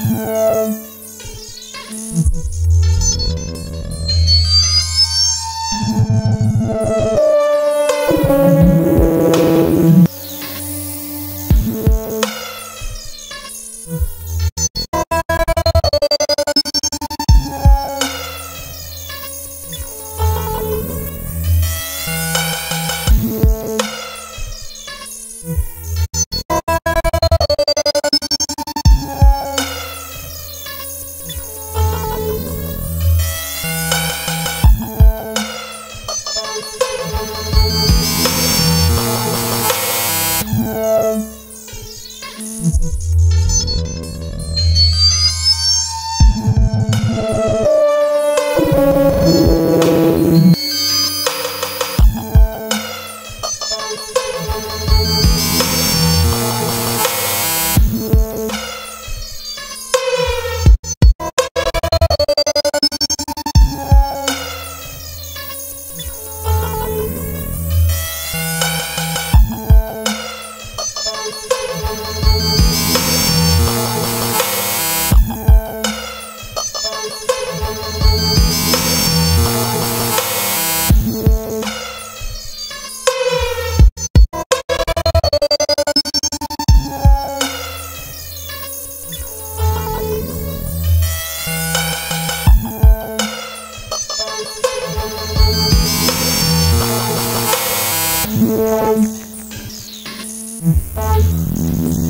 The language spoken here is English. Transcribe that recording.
Home. Thank